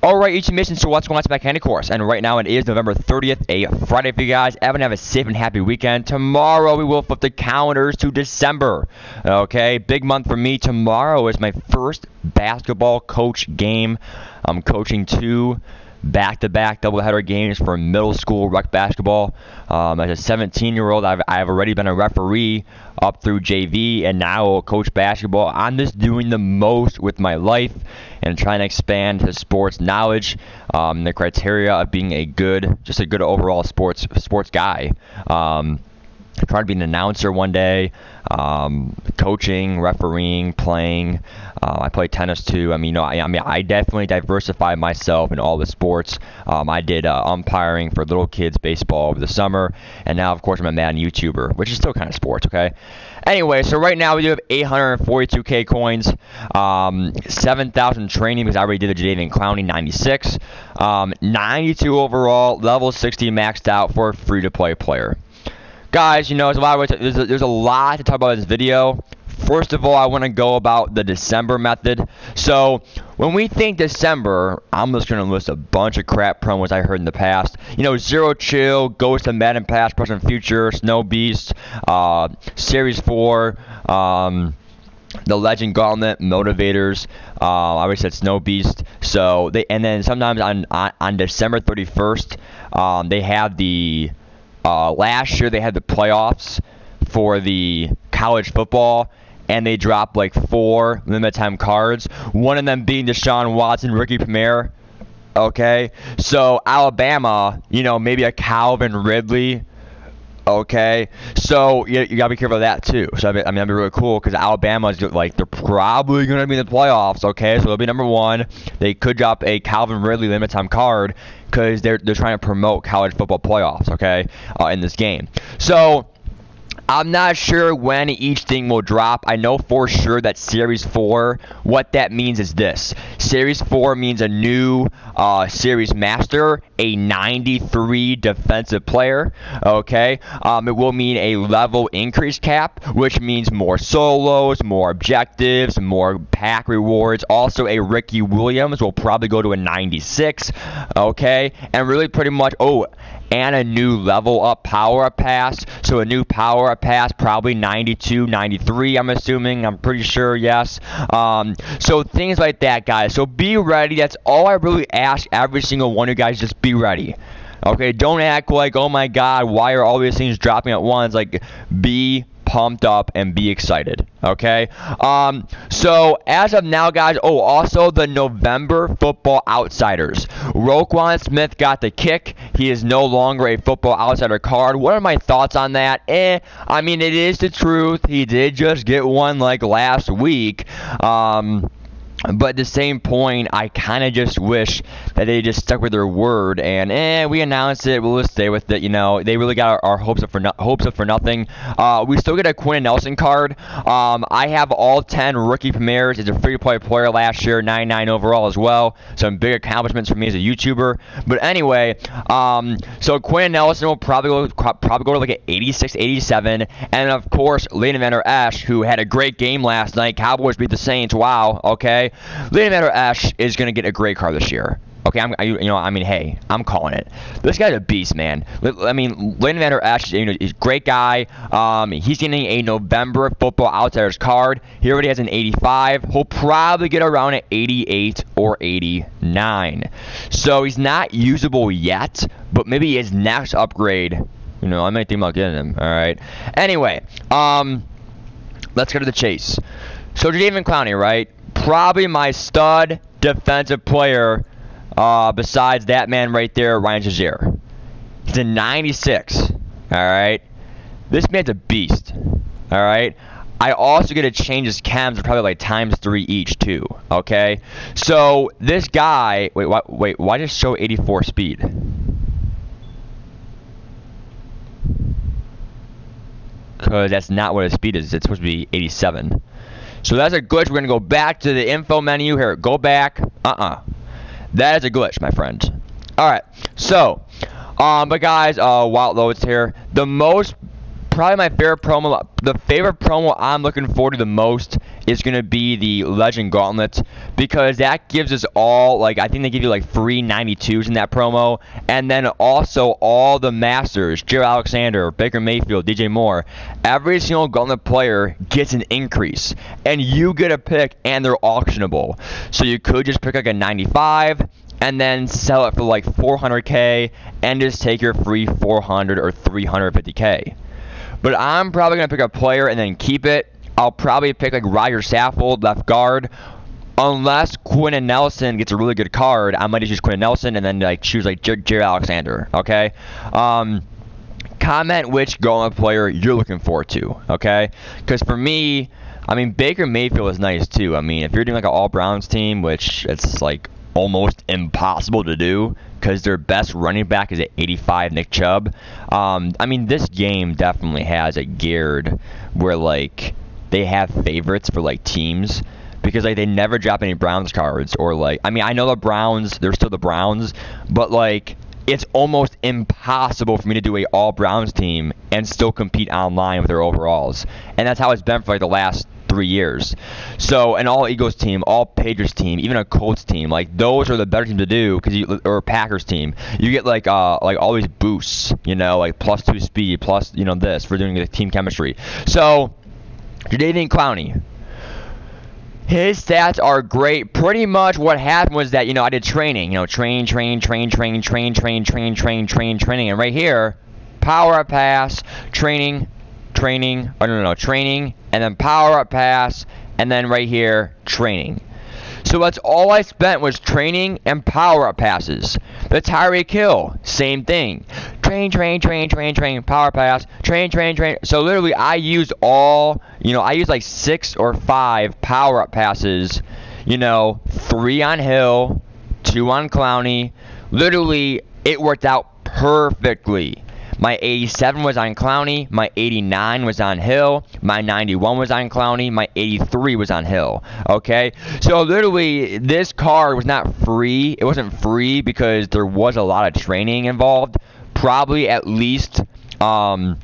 Alright, each mission, so what's going on It's back candy course? And right now it is November 30th, a Friday for you guys. Everyone have a safe and happy weekend. Tomorrow we will flip the calendars to December. Okay, big month for me. Tomorrow is my first basketball coach game. I'm coaching two back-to-back doubleheader games for middle school rec basketball. Um, as a 17-year-old, I've, I've already been a referee up through JV and now coach basketball. I'm just doing the most with my life and trying to expand his sports knowledge, um, the criteria of being a good, just a good overall sports sports guy. Um, Tried to be an announcer one day, um, coaching, refereeing, playing. Uh, I play tennis too. I mean, you know, I, I, mean, I definitely diversified myself in all the sports. Um, I did uh, umpiring for little kids baseball over the summer, and now, of course, I'm a Madden YouTuber, which is still kind of sports. Okay. Anyway, so right now we do have 842k coins, um, 7,000 training because I already did the Jadeveon Clowney 96, um, 92 overall, level 60 maxed out for a free-to-play player guys, you know, there's a lot of, there's a, there's a lot to talk about in this video. First of all, I want to go about the December method. So, when we think December, I'm just going to list a bunch of crap promos I heard in the past. You know, Zero Chill, Ghost of Madden Past, Present, Future, Snow Beast, uh, Series 4, um, the Legend Gauntlet, Motivators. Uh, I always said Snow Beast. So they and then sometimes on on, on December 31st, um, they have the uh, last year they had the playoffs for the college football, and they dropped like four limited time cards. One of them being Deshaun Watson, Rookie Premiere. Okay, so Alabama, you know, maybe a Calvin Ridley. Okay, so you, you gotta be careful of that too. So I mean, I mean that'd be really cool because Alabama's like they're probably gonna be in the playoffs. Okay, so they'll be number one. They could drop a Calvin Ridley limited time card because they're they're trying to promote college football playoffs. Okay, uh, in this game. So I'm not sure when each thing will drop. I know for sure that Series 4, what that means is this. Series 4 means a new uh, Series Master, a 93 defensive player, okay? Um, it will mean a level increase cap, which means more solos, more objectives, more pack rewards. Also, a Ricky Williams will probably go to a 96, okay? And really pretty much, oh, and a new level up power up pass. So a new power up pass, probably 92, 93, I'm assuming. I'm pretty sure, yes. Um, so things like that, guys. So be ready. That's all I really ask every single one of you guys. Just be ready. Okay, don't act like, oh my god, why are all these things dropping at once? Like, be pumped up and be excited. Okay. Um. So as of now, guys. Oh, also the November Football Outsiders. Roquan Smith got the kick. He is no longer a Football Outsider card. What are my thoughts on that? Eh. I mean, it is the truth. He did just get one like last week. Um. But at the same point, I kind of just wish that they just stuck with their word and eh, we announced it. We'll stay with it. You know, they really got our, our hopes up for no, hopes up for nothing. Uh, we still get a Quenton Nelson card. Um, I have all 10 rookie premieres. He's a free play player last year, 99 overall as well. Some big accomplishments for me as a YouTuber. But anyway, um, so Quenton Nelson will probably go, probably go to like an 86, 87, and of course Leighton Vander Esch, who had a great game last night. Cowboys beat the Saints. Wow. Okay. Leighton Vander Esch is going to get a great car this year. Okay, I'm, you know, I mean, hey, I'm calling it. This guy's a beast, man. I mean, Leighton Vander Esch, you know, he's a great guy. Um, he's getting a November Football Outsiders card. He already has an 85. He'll probably get around an 88 or 89. So he's not usable yet, but maybe his next upgrade, you know, I might think about getting him. All right. Anyway, um, let's go to the chase. So Jadeveon Clowney, right? Probably my stud defensive player uh, besides that man right there, Ryan Shazier. He's a 96. All right. This man's a beast. All right. I also get to change his chems probably like times three each too. Okay. So this guy, wait, why, wait, why just show 84 speed? Because that's not what his speed is. It's supposed to be 87. So that's a glitch. We're going to go back to the info menu here. Go back. Uh-uh. That is a glitch, my friends. All right. So, um, but guys, uh, while it loads here, the most, probably my favorite promo, the favorite promo I'm looking forward to the most is going to be the Legend Gauntlet because that gives us all, like, I think they give you like free 92s in that promo. And then also all the Masters, Jaire Alexander, Baker Mayfield, DJ Moore. Every single Gauntlet player gets an increase. And you get a pick and they're auctionable. So you could just pick like a 95 and then sell it for like 400k and just take your free 400 or 350k. But I'm probably going to pick a player and then keep it I'll probably pick like Rodger Saffold, left guard. Unless Quenton Nelson gets a really good card, I might just use Quenton Nelson and then like choose like Jaire Alexander. Okay. Um, comment which going player you're looking forward to. Okay. Because for me, I mean Baker Mayfield is nice too. I mean if you're doing like an All Browns team, which it's like almost impossible to do because their best running back is at 85, Nick Chubb. Um, I mean, this game definitely has it geared where like they have favorites for like teams because like they never drop any Browns cards or like I mean I know the Browns they're still the Browns but like it's almost impossible for me to do a all Browns team and still compete online with their overalls and that's how it's been for like the last three years so an all Eagles team all Patriots team even a Colts team like those are the better teams to do because you or Packers team you get like uh like all these boosts you know like plus two speed plus you know this for doing the team chemistry so Jadeveon Clowney. His stats are great. Pretty much what happened was that, you know, I did training. You know, train, train, train, train, train, train, train, train, train, training. And right here, power up pass, training, training, oh no, no, no, training, and then power up pass, and then right here, training. So that's all I spent was training and power up passes. The Tyreek Hill, same thing. Train, train, train, train, train, power pass, train, train, train. So literally, I used all, you know, I used like six or five power up passes. You know, three on Hill, two on Clowney. Literally, it worked out perfectly. My 87 was on Clowney. My 89 was on Hill. My 91 was on Clowney. My 83 was on Hill. Okay? So literally, this card was not free. It wasn't free because there was a lot of training involved. Probably at least. Um,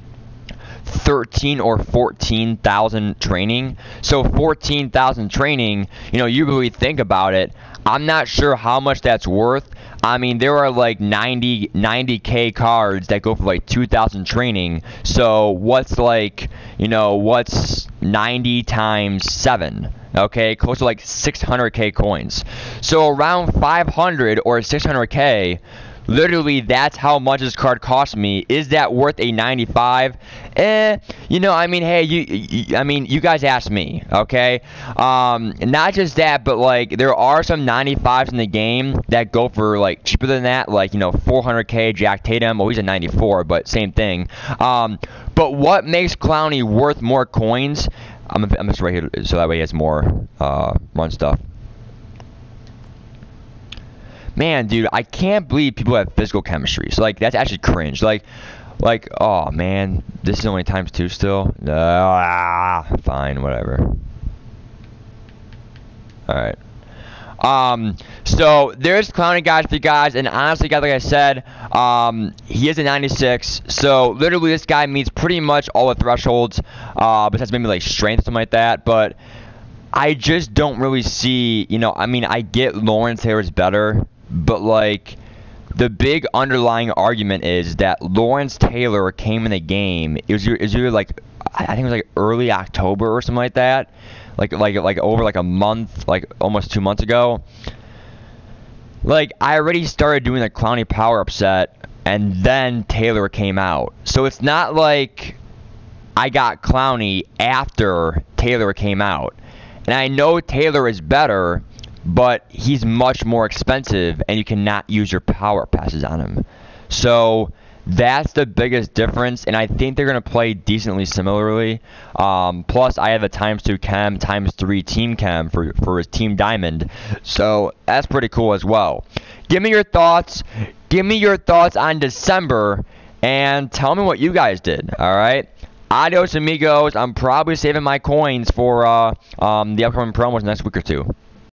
13 or 14,000 training. So 14,000 training, you know, you really think about it. I'm not sure how much that's worth. I mean, there are like 90 90k cards that go for like 2,000 training. So what's like, you know, what's 90 times 7? Okay, close to like 600k coins. So around 500 or 600k Literally, that's how much this card cost me. Is that worth a 95? Eh, you know, I mean, hey, you, you I mean, you guys asked me, okay? Um, not just that, but like, there are some 95s in the game that go for like cheaper than that, like you know, 400k Jack Tatum. Well, he's a 94, but same thing. Um, but what makes Clowney worth more coins? I'm, I'm just right here so that way he has more uh, run stuff man, dude, I can't believe people have physical chemistry. So like that's actually cringe. Like, like oh man, this is only times two still. Uh, ah, fine, whatever. All right. Um, so there's Clowney guys for you guys, and honestly, guys, like I said, um, he is a 96. So literally, this guy meets pretty much all the thresholds, uh, besides maybe like strength, something like that. But I just don't really see, you know, I mean, I get Lawrence Taylor's better, but like the big underlying argument is that Lawrence Taylor came in the game. It was, it was like I think it was like early October or something like that, like like like over like a month, like almost two months ago. Like I already started doing the Clowney power upset, and then Taylor came out. So it's not like I got Clowney after Taylor came out, and I know Taylor is better but he's much more expensive and you cannot use your power passes on him. So that's the biggest difference, and I think they're going to play decently similarly. Um, plus, I have a times two chem, times three team chem for, for his team diamond, so that's pretty cool as well. Give me your thoughts. Give me your thoughts on December, and tell me what you guys did. All right. Adios, amigos. I'm probably saving my coins for uh, um, the upcoming promos next week or two.